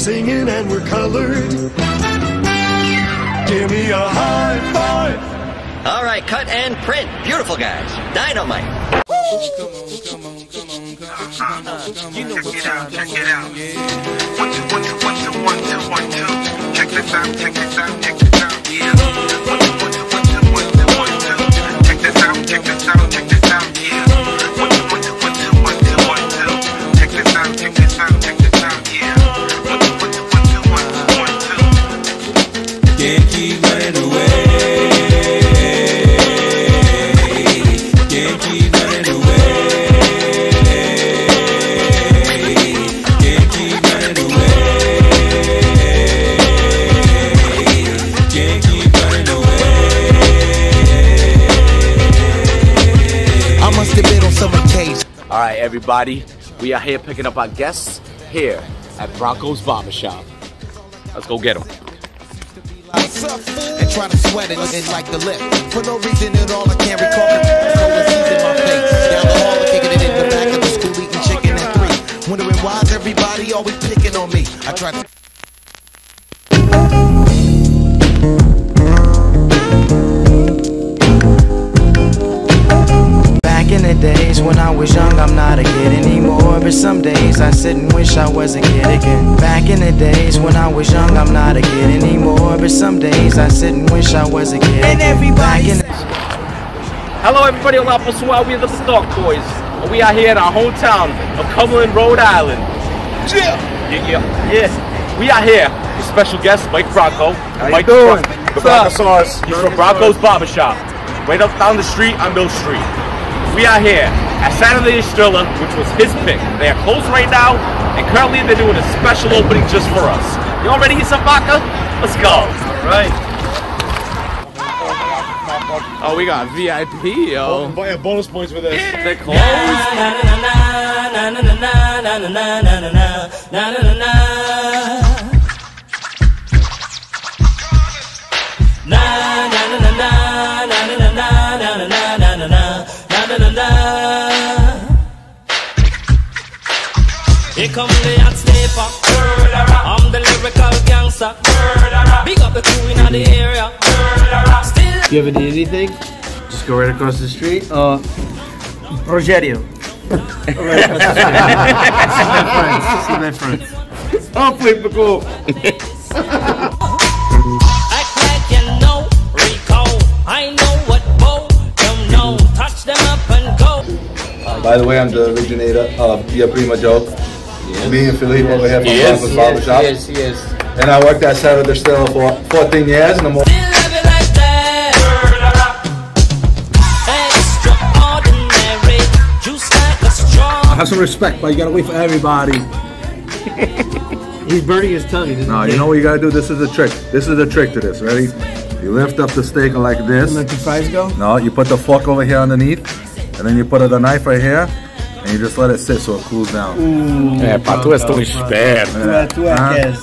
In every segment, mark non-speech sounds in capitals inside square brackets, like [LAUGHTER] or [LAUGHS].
singing and we're colored. Give me a high five. All right, cut and print. Beautiful guys. Dynamite. You know what time check it out. One, two, one, two, one, two, one, two, one, two. Check this out, check this out, check this out. Yeah. One, two, one, two, one, two, one, two, one, two. Check this out, check this out, check this out. Everybody, we are here picking up our guests here at Branco's Barbershop. Let's go get them. and try to sweat it and like the lip. For no reason at all, I can't recall in it in the back. Wondering why's everybody always picking on me. I tried to. Back in the days when I was young, I'm not a kid anymore. But some days I sit and wish I was a kid again. Back in the days when I was young, I'm not a kid anymore. But some days I sit and wish I was a kid. And everybody. Hello, everybody. Olá, pessoal. We are the Bitoque Boys. We are here in our hometown of Cumberland, Rhode Island. Yeah, yeah, yeah. yeah. We are here with special guest Mike Branco. Mike doing? The Broncosaurus. He's from Branco's Barbershop, right up down the street on Mill Street. We are here at Saturday Thriller, which was his pick. They are closed right now, and currently they're doing a special opening just for us. You all ready to get some vodka? Let's go. All right. Oh, we got VIP, yo. bonus points for this. They're closed. Come the hot sniper. I'm the lyrical gangster. Big up the crew in the area. Still You ever need anything? Just go right across the street. Uh, Rogerio. right across the street. See my friends. See my friends. Oh, wait, Paco. act like you know Rico. I know what Bo don't know. Touch them up and go. By the way, I'm the originator of Dia Prima Joke. Me and Philippe over here from Yes, Branco's Barbershop. Yes, yes. And I worked at Serra da Estrela for 14 years, and I'm Still love it like that. Extraordinary. Juice like a straw. Have some respect, but you gotta wait for everybody. He's burning his tongue. No, you know what you gotta do? This is a trick. This is a trick to this. Ready? You lift up the steak like this. Let the fries go. No, you put the fork over here underneath, and then you put the knife right here, and you just let it sit so it cools down. É, pá, tu és tão esperto. Tu é, tu é que és.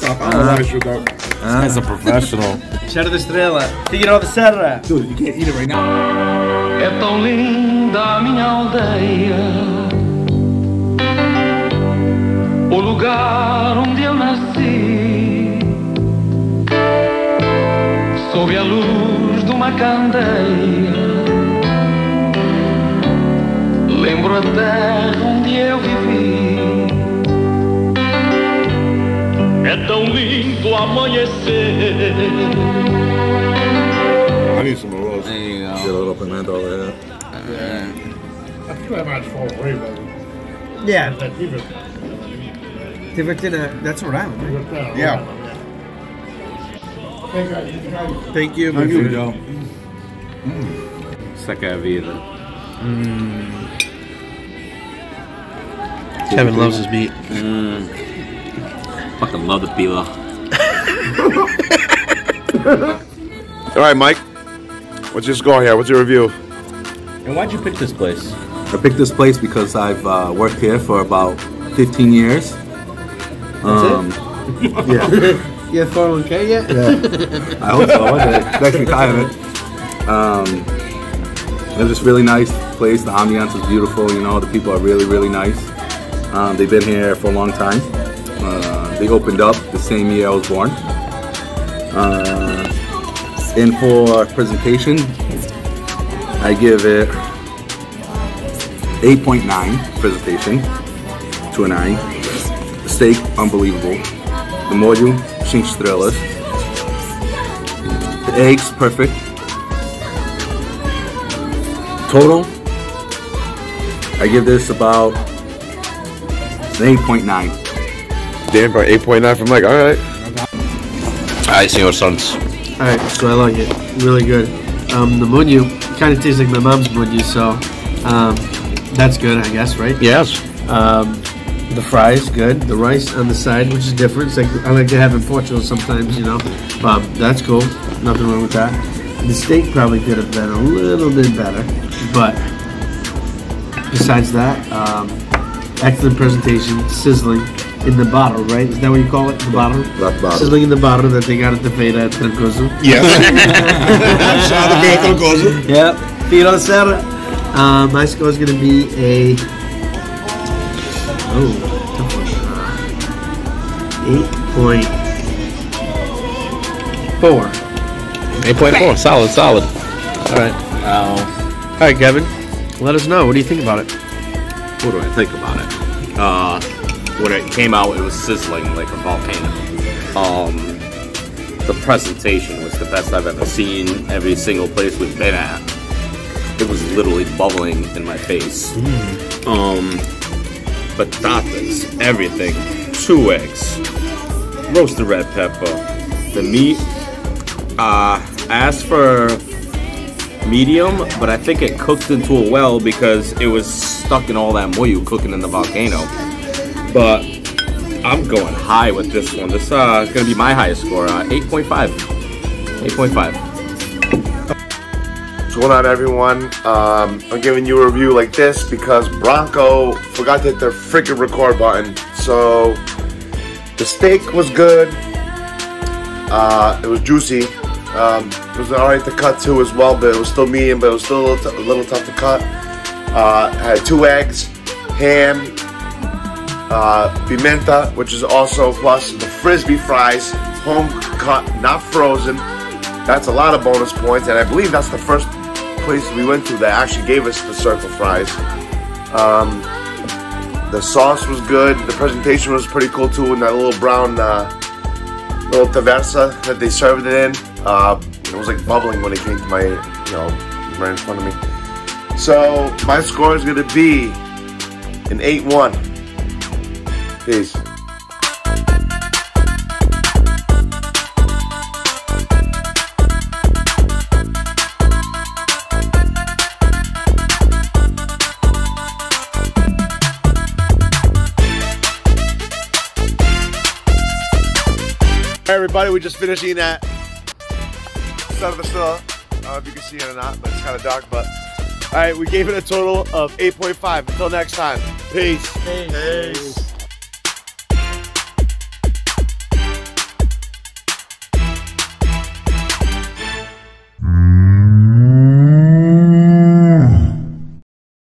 Ah. As a professional. Serra da Estrela. Figueiró da Serra. Dude, you can't eat it right now. É tão linda a minha aldeia, o lugar onde eu nasci, sob a luz de uma candeia. Lembro a terra onde eu vivi. É tão lindo amanhecer. I need some of those. There you go. Get eh. a little pimento over here. I think I might fall away, but Yeah. even Tivertina. That's Rhode Island. Right? Yeah. Thank you. Thank you, Joe. Saca a vida. Mm. Kevin loves his meat. Fucking love the pila. [LAUGHS] All right, Mike. What's your score here? What's your review? And why'd you pick this place? I picked this place because I've uh, worked here for about 15 years. Um, [LAUGHS] yeah. You have 401k yet? Yeah. I hope so. One day. Next retirement. Um, it's just really nice place. The ambiance is beautiful. You know, the people are really, really nice. Um, they've been here for a long time. Uh, they opened up the same year I was born. Uh, and for presentation, I give it 8.9 presentation to a 9. The steak, unbelievable. The molho, 5 estrelas. The eggs, perfect. Total, I give this about an 8.9. Damn, about 8.9 from Mike. All right. Alright, senor sons. All right, so I like it. Really good. Um, the molho kind of tastes like my mom's molho, so um, that's good, I guess, right? Yes. Um, the fries good. The rice on the side, which is different. It's like I like to have in Portugal sometimes, you know. But that's cool. Nothing wrong with that. The steak probably could have been a little bit better, but besides that, um, excellent presentation, sizzling in the bottle, right? Is that what you call it? The bottle? That bottle. Sizzling in the bottle that they got at the feira at Trancoso. Yes. [LAUGHS] Shout out to Trancoso. Yep. Filo Serra. Uh, my score is going to be a. Oh, tough one. Uh, 8.4. 8.4. Solid, solid. All right. All right, Kevin. Let us know. What do you think about it? What do I think about it? Uh, when it came out, it was sizzling like a volcano. Um, the presentation was the best I've ever seen. Every single place we've been at, it was literally bubbling in my face. Um, batatas, everything, two eggs, roasted red pepper, the meat. Uh, as for medium, but I think it cooked into a well because it was stuck in all that molho cooking in the volcano. But I'm going high with this one. This uh, is gonna be my highest score, uh, 8.5. 8.5. What's going on, everyone? Um, I'm giving you a review like this because Bronco forgot to hit the freaking record button. So the steak was good. Uh, it was juicy. Um, it was alright to cut too as well, but it was still medium, but it was still a little, t- a little tough to cut. Uh, had two eggs, ham, uh, pimenta, which is also plus the frisbee fries, home cut, not frozen. That's a lot of bonus points, and I believe that's the first place we went to that actually gave us the circle fries. Um, the sauce was good. The presentation was pretty cool too, in that little brown uh, little travessa that they served it in. Uh, it was like bubbling when it came to my, you know, right in front of me. So my score is gonna be an 8-1. Peace. Everybody, we just finished eating at Serra da Estrela. I don't know if you can see it or not, but it's kind of dark. But all right, we gave it a total of 8.5. Until next time, peace. Peace.